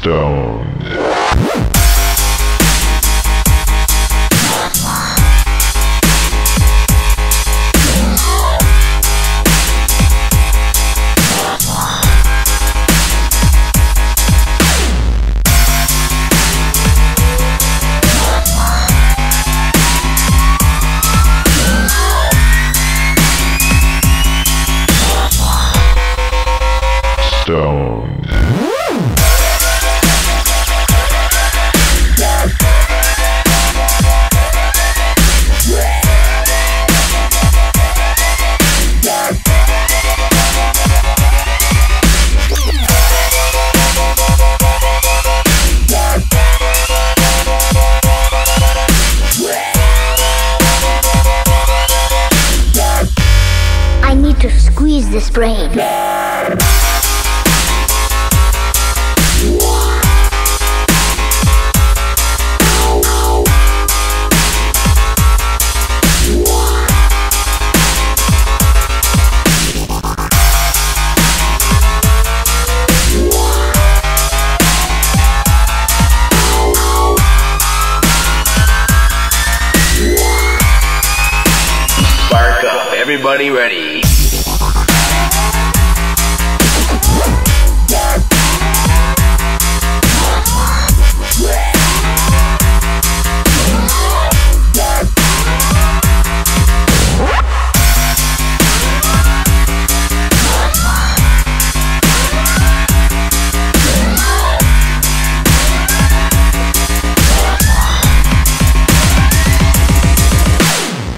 Stone. Squeeze this brain. Everybody ready.